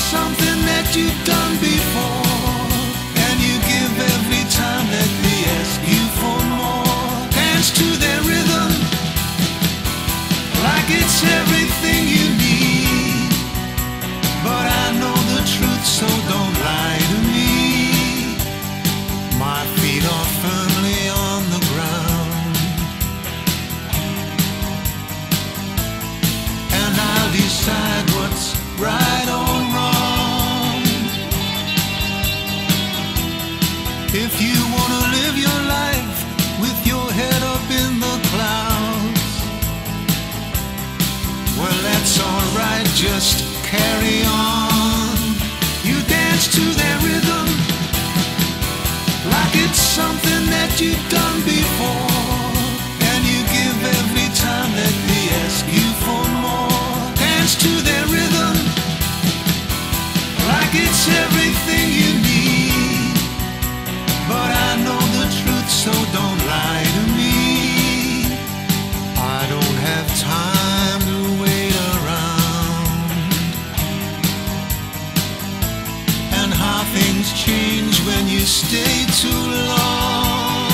something that you've done before. And you give every time that they ask you for more. Dance to their rhythm like it's everything you need. But I know the truth, so don't lie to me. My feet are firmly on the ground. And I'll decide what's right If you wanna live your life with your head up in the clouds, well, that's alright, just carry on. You dance to their rhythm like it's something that you've done before. And you give every time that they ask you for more. Dance to their rhythm like it's everything things change when you stay too long.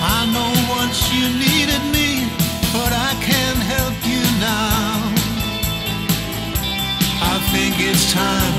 I know once you needed me, but I can't help you now. I think it's time